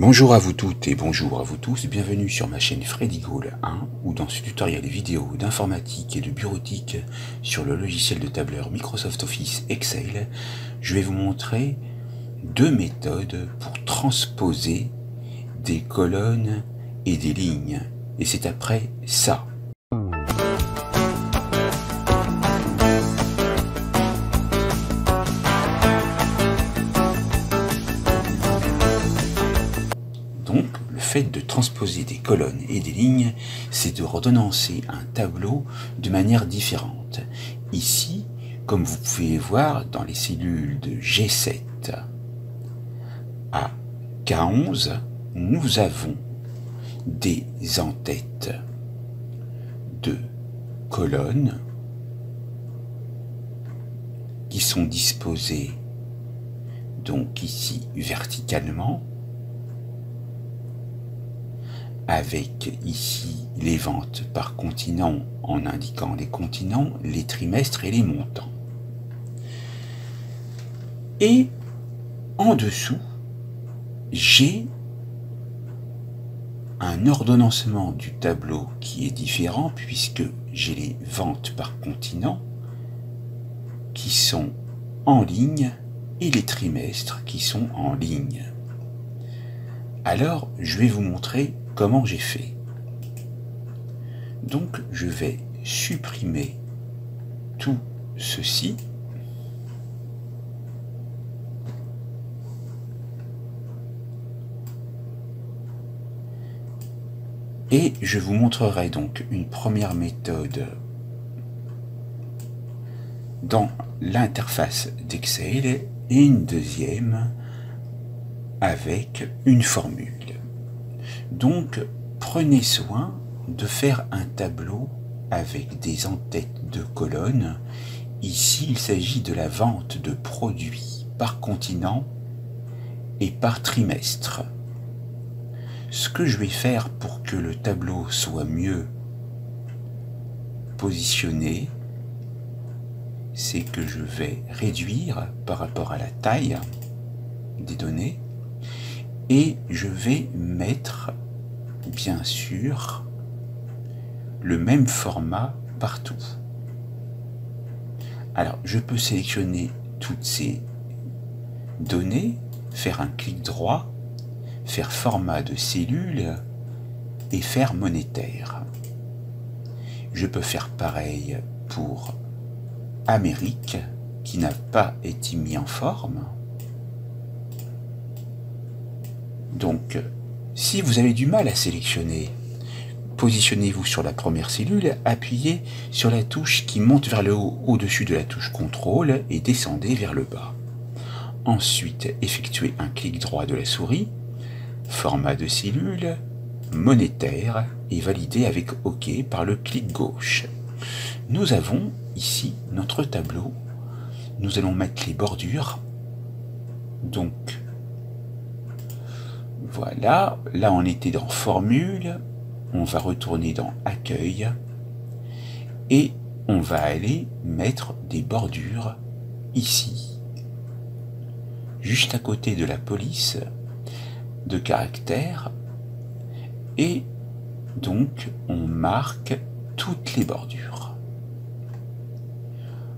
Bonjour à vous toutes et bonjour à vous tous, bienvenue sur ma chaîne Freddy Gaulle 1 où dans ce tutoriel vidéo d'informatique et de bureautique sur le logiciel de tableur Microsoft Office Excel, je vais vous montrer deux méthodes pour transposer des colonnes et des lignes. Et c'est après ça transposer des colonnes et des lignes, c'est de redondancer un tableau de manière différente. Ici, comme vous pouvez voir dans les cellules de G7 à K11, nous avons des entêtes de colonnes qui sont disposées donc ici verticalement avec ici les ventes par continent en indiquant les continents, les trimestres et les montants. Et en dessous, j'ai un ordonnancement du tableau qui est différent puisque j'ai les ventes par continent qui sont en ligne et les trimestres qui sont en ligne. Alors, je vais vous montrer comment j'ai fait. Donc je vais supprimer tout ceci. Et je vous montrerai donc une première méthode dans l'interface d'Excel et une deuxième avec une formule. Donc, prenez soin de faire un tableau avec des entêtes de colonnes. Ici, il s'agit de la vente de produits par continent et par trimestre. Ce que je vais faire pour que le tableau soit mieux positionné, c'est que je vais réduire par rapport à la taille des données et je vais mettre bien sûr le même format partout. Alors je peux sélectionner toutes ces données, faire un clic droit, faire format de cellule et faire monétaire. Je peux faire pareil pour Amérique qui n'a pas été mis en forme. Donc, si vous avez du mal à sélectionner, positionnez-vous sur la première cellule, appuyez sur la touche qui monte vers le haut au-dessus de la touche contrôle et descendez vers le bas. Ensuite, effectuez un clic droit de la souris, format de cellule, monétaire et validez avec OK par le clic gauche. Nous avons ici notre tableau. Nous allons mettre les bordures. Donc, voilà, là on était dans formule, on va retourner dans accueil et on va aller mettre des bordures ici, juste à côté de la police de caractère et donc on marque toutes les bordures.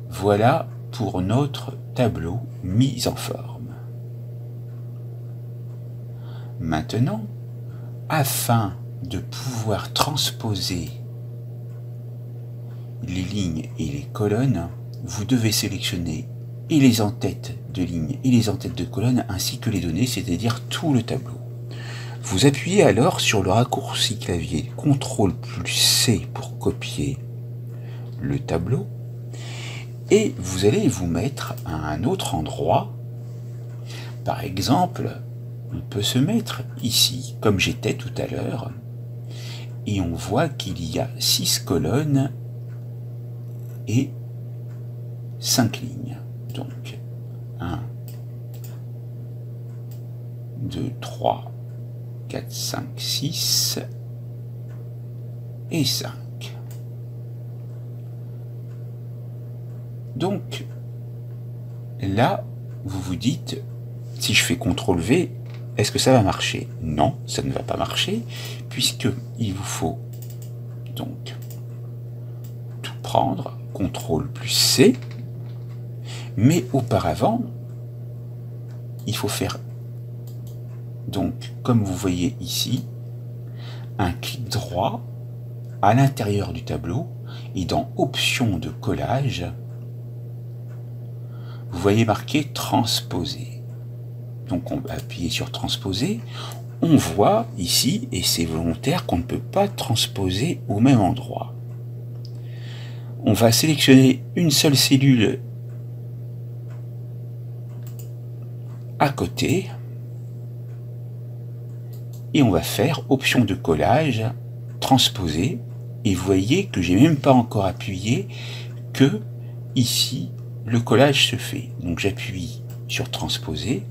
Voilà pour notre tableau mis en forme. Maintenant, afin de pouvoir transposer les lignes et les colonnes, vous devez sélectionner et les entêtes de lignes et les entêtes de colonnes ainsi que les données, c'est-à-dire tout le tableau. Vous appuyez alors sur le raccourci clavier CTRL plus C pour copier le tableau et vous allez vous mettre à un autre endroit. Par exemple, on peut se mettre ici, comme j'étais tout à l'heure, et on voit qu'il y a six colonnes et cinq lignes. Donc, 1, 2, 3, 4, 5, 6 et 5. Donc, là, vous vous dites, si je fais CTRL V, est-ce que ça va marcher? Non, ça ne va pas marcher, puisque il vous faut donc tout prendre, CTRL plus C, mais auparavant, il faut faire donc, comme vous voyez ici, un clic droit à l'intérieur du tableau et dans Options de collage, vous voyez marqué Transposer. Donc on va appuyer sur Transposer. On voit ici, et c'est volontaire, qu'on ne peut pas transposer au même endroit. On va sélectionner une seule cellule à côté et on va faire option de collage, transposer, et vous voyez que j'ai même pas encore appuyé que ici le collage se fait. Donc j'appuie sur transposer,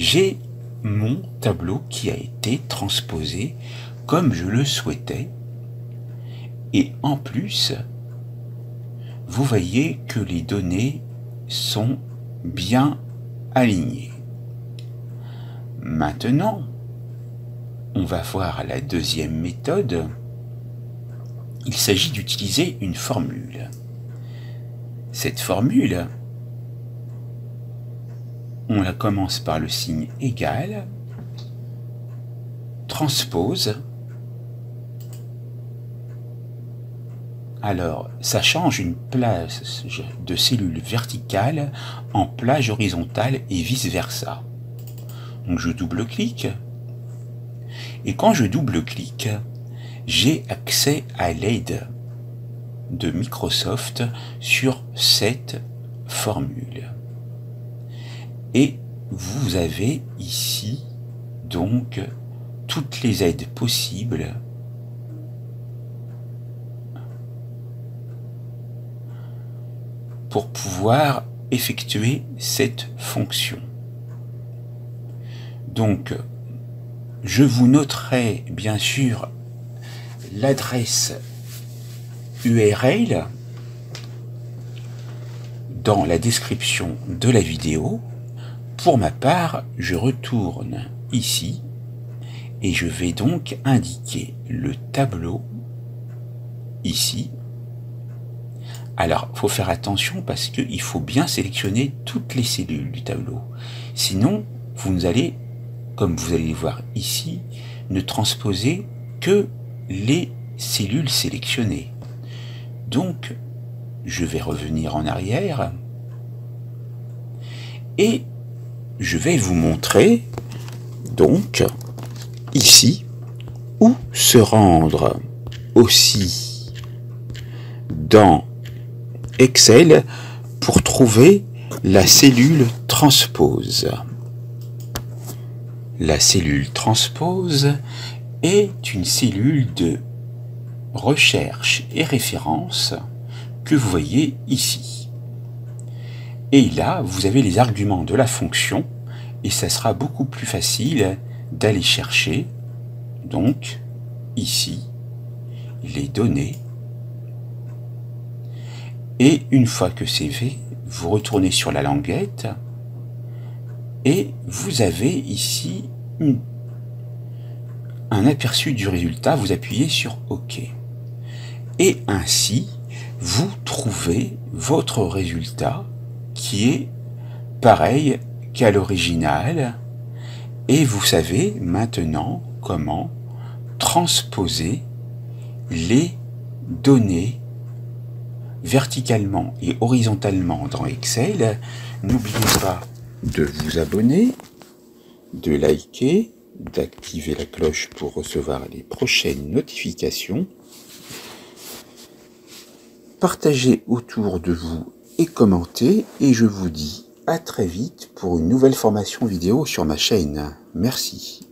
j'ai mon tableau qui a été transposé comme je le souhaitais, et en plus, vous voyez que les données sont bien alignées. Maintenant, on va voir la deuxième méthode. Il s'agit d'utiliser une formule. Cette formule, on la commence par le signe égal, transpose, alors ça change une place de cellule verticale en plage horizontale et vice-versa. Donc je double-clique, et quand je double-clique, j'ai accès à l'aide de Microsoft sur cette formule. Et vous avez ici donc toutes les aides possibles pour pouvoir effectuer cette fonction. Donc, je vous noterai bien sûr l'adresse URL dans la description de la vidéo. Pour ma part, je retourne ici et je vais donc indiquer le tableau ici. Alors, faut faire attention parce qu'il faut bien sélectionner toutes les cellules du tableau. Sinon, vous allez comme vous allez voir ici, ne transposer que les cellules sélectionnées. Donc, je vais revenir en arrière et je vais vous montrer donc ici où se rendre aussi dans Excel pour trouver la cellule transpose. La cellule transpose est une cellule de recherche et référence que vous voyez ici. Et là, vous avez les arguments de la fonction et ça sera beaucoup plus facile d'aller chercher, donc, ici, les données. Et une fois que c'est fait, vous retournez sur la languette et vous avez ici un aperçu du résultat, vous appuyez sur OK. Et ainsi, vous trouvez votre résultat qui est pareil qu'à l'original et vous savez maintenant comment transposer les données verticalement et horizontalement dans Excel. N'oubliez pas de vous abonner, de liker, d'activer la cloche pour recevoir les prochaines notifications. Partagez autour de vous et commentez et je vous dis à très vite pour une nouvelle formation vidéo sur ma chaîne. Merci.